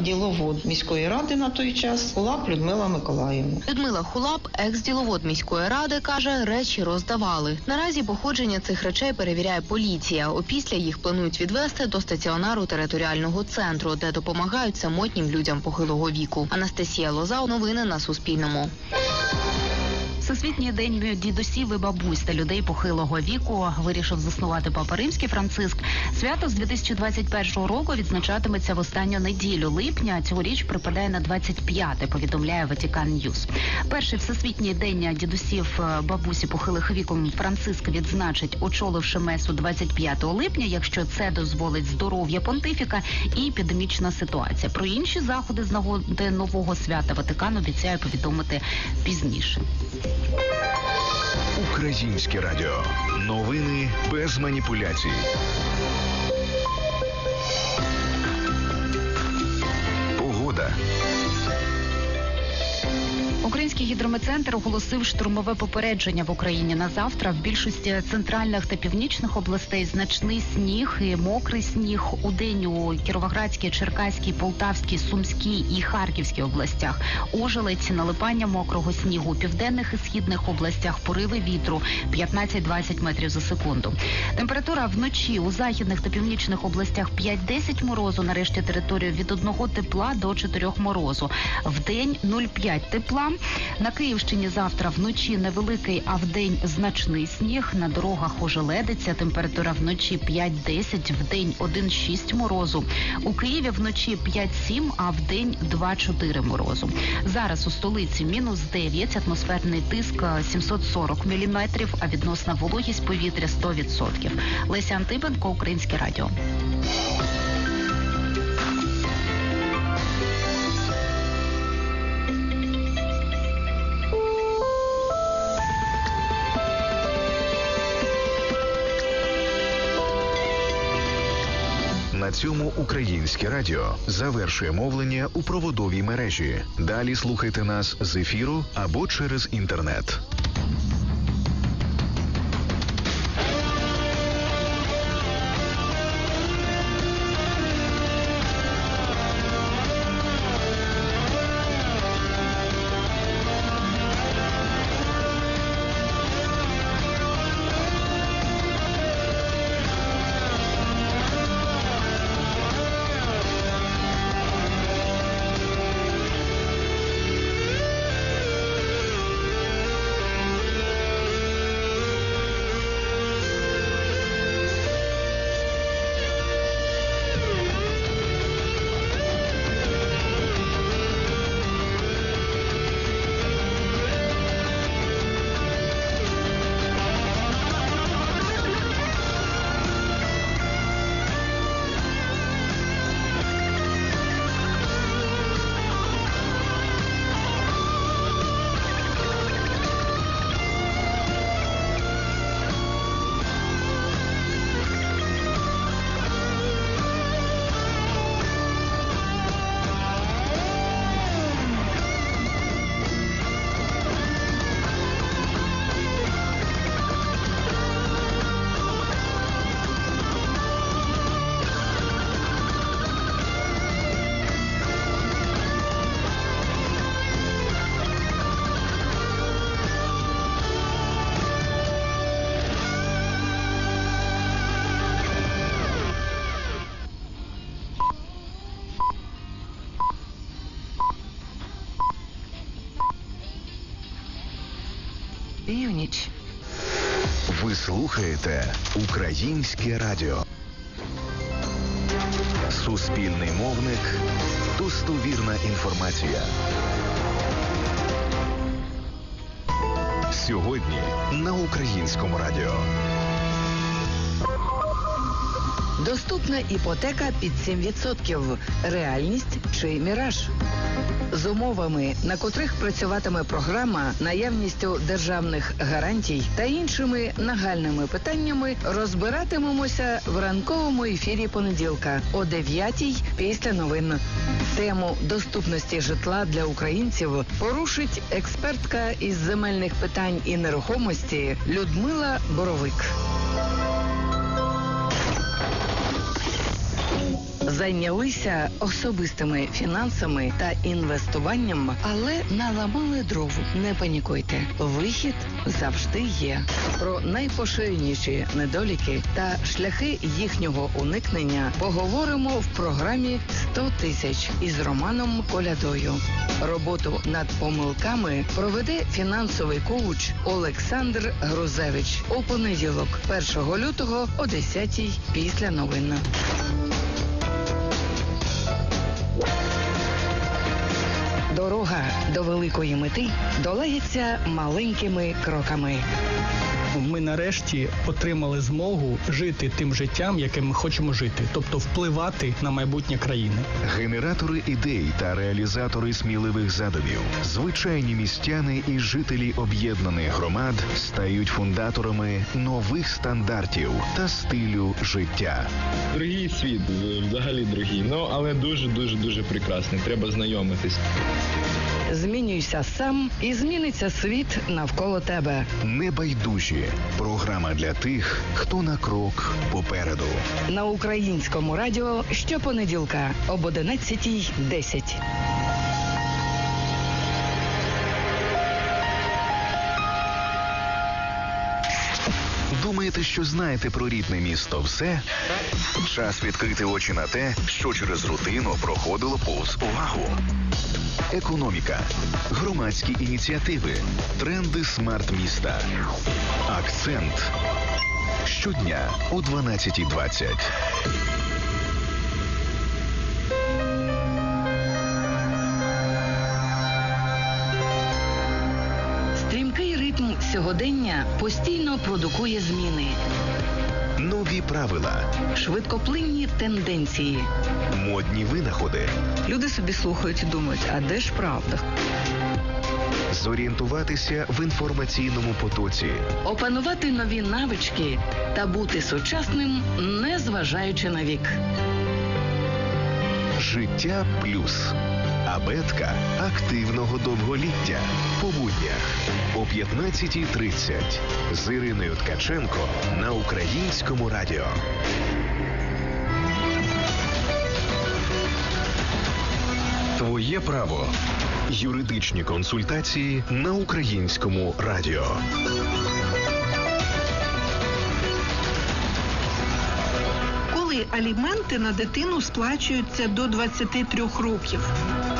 діловод міської ради на той час Хулап Людмила Миколаївна. Людмила Хулап, екс-діловод міської ради, каже, речі роздавали. Наразі походження цих речей перевіряє поліція. Опісля їх планують відвести до стаціонару територіального центру, де допомагають самотнім людям похилого віку. Анастасія Лоза, новини на Суспільному. Всесвітній день дідусів і бабусь та людей похилого віку вирішив заснувати Папа Римський Франциск. Свято з 2021 року відзначатиметься в останню неділю липня. Цьогоріч припадає на 25-те, повідомляє Vatican News. Перший всесвітній день дідусів е, бабусь і похилих віком Франциск відзначить, очоливши месу 25 липня, якщо це дозволить здоров'я понтифіка і епідемічна ситуація. Про інші заходи з нагоди нового свята Ватикан обіцяє повідомити пізніше. Українське радіо. Новини без маніпуляцій. Погода. Український гідрометцентр оголосив штурмове попередження в Україні на завтра. В більшості центральних та північних областей значний сніг і мокрий сніг у день у Кіровоградській, Черкаській, Полтавській, Сумській і Харківській областях. Ожелець, налипання мокрого снігу південних і східних областях, пориви вітру 15-20 метрів за секунду. Температура вночі у західних та північних областях 5-10 морозу. Нарешті територію від 1 тепла до 4 морозу. В день 0,5 тепла. На Київщині завтра вночі невеликий, а вдень значний сніг. На дорогах ожеледиться. Температура вночі 5-10, в день 1,6 морозу. У Києві вночі 5-7, а в день 2-4 морозу. Зараз у столиці мінус 9, атмосферний тиск е, 740 міліметрів, а відносна вологість повітря 100%. Леся Антипенко, Українське радіо. Цьому українське радіо завершує мовлення у проводовій мережі. Далі слухайте нас з ефіру або через інтернет. Північ. Ви слухаєте Українське радіо. Суспільний мовник. Достовірна інформація. Сьогодні на українському радіо. Доступна іпотека під 7%. Реальність чи міраж? З умовами, на котрих працюватиме програма, наявністю державних гарантій та іншими нагальними питаннями розбиратимемося в ранковому ефірі понеділка о 9 після новин. Тему доступності житла для українців порушить експертка із земельних питань і нерухомості Людмила Боровик. Зайнялися особистими фінансами та інвестуванням, але наламали дров. Не панікуйте. Вихід завжди є. Про найпоширеніші недоліки та шляхи їхнього уникнення поговоримо в програмі «100 тисяч із Романом Колядою. Роботу над помилками проведе фінансовий коуч Олександр Грузевич у понеділок, 1 лютого о 10 після новин. Дорога до великої мети долається маленькими кроками. Ми нарешті отримали змогу жити тим життям, яким ми хочемо жити, тобто впливати на майбутнє країни. Генератори ідей та реалізатори сміливих задумів, звичайні містяни і жителі об'єднаних громад стають фундаторами нових стандартів та стилю життя. Другий світ, е, взагалі другий. Ну але дуже дуже дуже прекрасний. Треба знайомитись. Змінюйся сам і зміниться світ навколо тебе. Небайдужі програма для тих, хто на крок попереду. На українському радіо щопонеділка об 11.10. Думаєте, що знаєте про рідне місто все? Час відкрити очі на те, що через рутину проходило повз увагу. Економіка, громадські ініціативи, тренди смарт міста. Акцент. Щодня о 12.20. Стрімкий ритм сьогодення постійно продукує зміни, Нові правила, швидкоплинні тенденції. модні винаходи. Люди собі слухають і думають, а де ж правда? Зорієнтуватися в інформаційному потоці. Опанувати нові навички та бути сучасним, не зважаючи на вік. Життя плюс. Абетка активного довголіття. По буднях о 15.30 з Іриною Ткаченко на українському радіо. Твоє право. Юридичні консультації на українському радіо. коли аліменти на дитину сплачуються до 23 років.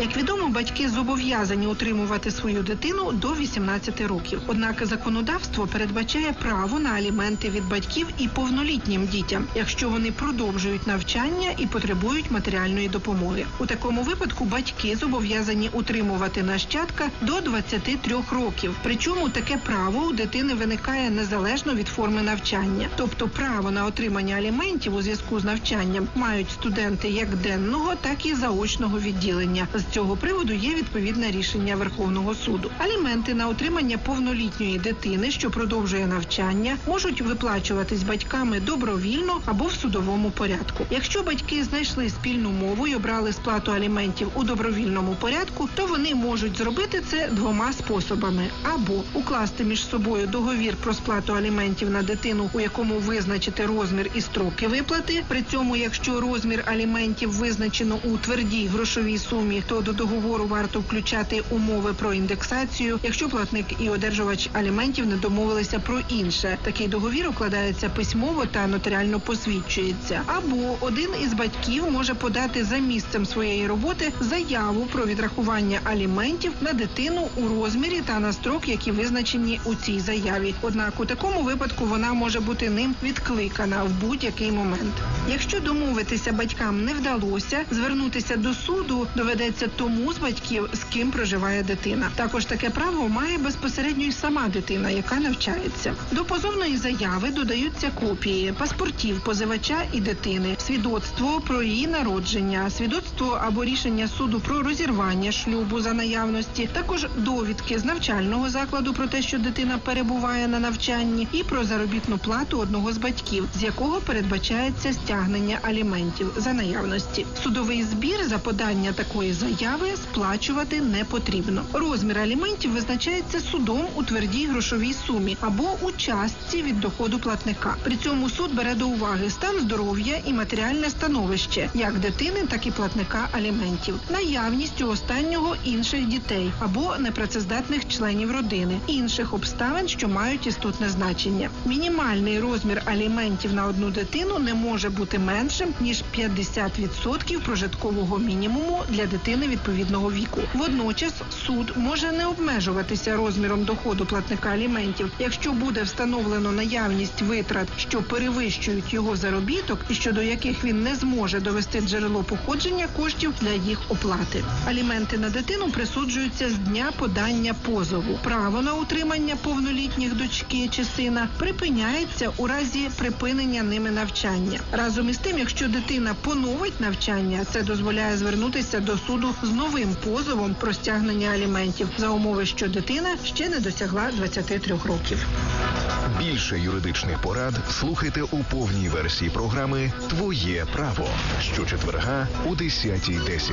Як відомо, батьки зобов'язані утримувати свою дитину до 18 років. Однак законодавство передбачає право на аліменти від батьків і повнолітнім дітям, якщо вони продовжують навчання і потребують матеріальної допомоги. У такому випадку батьки зобов'язані утримувати нащадка до 23 років. Причому таке право у дитини виникає незалежно від форми навчання, тобто право на отримання аліментів у зв'язку з навчанням мають студенти як денного, так і заочного відділення. З цього приводу є відповідне рішення Верховного суду. Аліменти на отримання повнолітньої дитини, що продовжує навчання, можуть виплачуватись батьками добровільно або в судовому порядку. Якщо батьки знайшли спільну мову і обрали сплату аліментів у добровільному порядку, то вони можуть зробити це двома способами: або укласти між собою договір про сплату аліментів на дитину, у якому визначити розмір і строки виплати. При цьому, якщо розмір аліментів визначено у твердій грошовій сумі, то до договору варто включати умови про індексацію, якщо платник і одержувач аліментів не домовилися про інше. Такий договір укладається письмово та нотаріально посвідчується. Або один із батьків може подати за місцем своєї роботи заяву про відрахування аліментів на дитину у розмірі та на строк, які визначені у цій заяві. Однак у такому випадку вона може бути ним відкликана в будь-який момент. Якщо домовитися батькам не вдалося, звернутися до суду доведеться тому з батьків, з ким проживає дитина. Також таке право має безпосередньо й сама дитина, яка навчається. До позовної заяви додаються копії паспортів позивача і дитини, свідоцтво про її народження, свідоцтво або рішення суду про розірвання шлюбу за наявності, також довідки з навчального закладу про те, що дитина перебуває на навчанні, і про заробітну плату одного з батьків, з якого передбачається стягнення аліментів за наявності. Судовий збір за подання такої заяви заяви сплачувати не потрібно. Розмір аліментів визначається судом у твердій грошовій сумі або у частці від доходу платника. При цьому суд бере до уваги стан здоров'я і матеріальне становище як дитини, так і платника аліментів, наявність у останнього інших дітей або непрацездатних членів родини, інших обставин, що мають істотне значення. Мінімальний розмір аліментів на одну дитину не може бути меншим ніж 50% прожиткового мінімуму для дитини відповідного віку. Водночас суд може не обмежуватися розміром доходу платника аліментів, якщо буде встановлено наявність витрат, що перевищують його заробіток, і щодо яких він не зможе довести джерело походження коштів для їх оплати. Аліменти на дитину присуджуються з дня подання позову. Право на утримання повнолітніх дочки чи сина припиняється у разі припинення ними навчання. Разом із тим, якщо дитина поновить навчання, це дозволяє звернутися до суду з новим позовом про стягнення аліментів за умови, що дитина ще не досягла 23 років. Більше юридичних порад слухайте у повній версії програми Твоє право щочетверга у 10.10.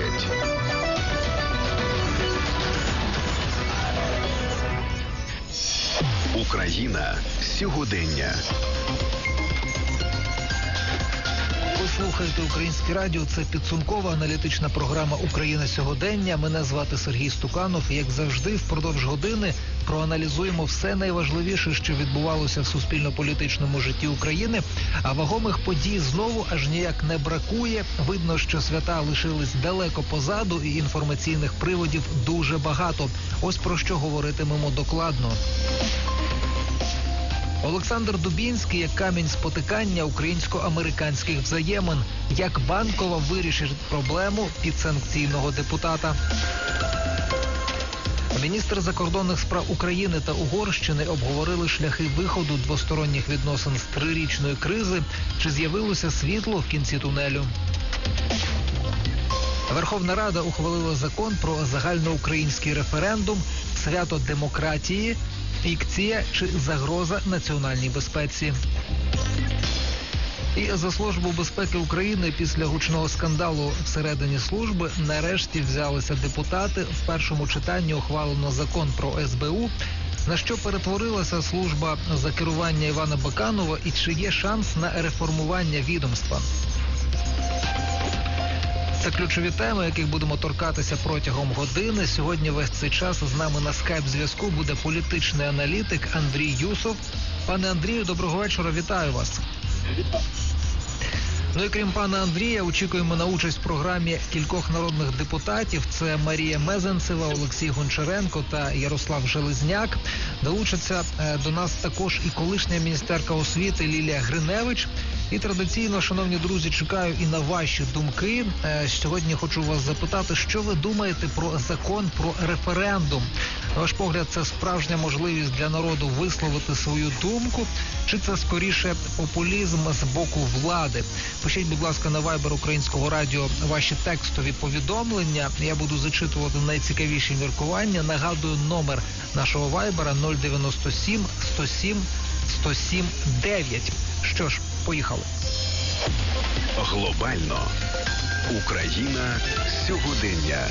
Україна сьогодення. Слухаєте українське радіо. Це підсумкова аналітична програма Україна сьогодення. Мене звати Сергій Стуканов. Як завжди, впродовж години проаналізуємо все найважливіше, що відбувалося в суспільно-політичному житті України. А вагомих подій знову аж ніяк не бракує. Видно, що свята лишились далеко позаду, і інформаційних приводів дуже багато. Ось про що говоритимемо докладно. Олександр Дубінський як камінь спотикання українсько-американських взаємин. Як банкова вирішить проблему підсанкційного депутата. Міністр закордонних справ України та Угорщини обговорили шляхи виходу двосторонніх відносин з трирічної кризи. Чи з'явилося світло в кінці тунелю? Верховна Рада ухвалила закон про загальноукраїнський референдум, свято демократії, фікція чи загроза національній безпеці. І за службу безпеки України після гучного скандалу всередині служби нарешті взялися депутати. В першому читанні ухвалено закон про СБУ. На що перетворилася служба за керування Івана Баканова, і чи є шанс на реформування відомства? Це ключові теми, яких будемо торкатися протягом години. Сьогодні весь цей час з нами на скайп зв'язку буде політичний аналітик Андрій Юсов. Пане Андрію, доброго вечора. Вітаю вас. Ну і крім пана Андрія, очікуємо на участь в програмі кількох народних депутатів. Це Марія Мезенцева, Олексій Гончаренко та Ярослав Железняк. Долучаться е, до нас також і колишня міністерка освіти Лілія Гриневич. І традиційно, шановні друзі, чекаю і на ваші думки. Е, Сьогодні хочу вас запитати, що ви думаєте про закон про референдум. На ваш погляд, це справжня можливість для народу висловити свою думку, чи це скоріше популізм з боку влади? Пишіть, будь ласка, на вайбер українського радіо ваші текстові повідомлення. Я буду зачитувати найцікавіші міркування. Нагадую, номер нашого вайбера 097 107 107 9. Що ж, поїхали. Глобально Україна сьогодення.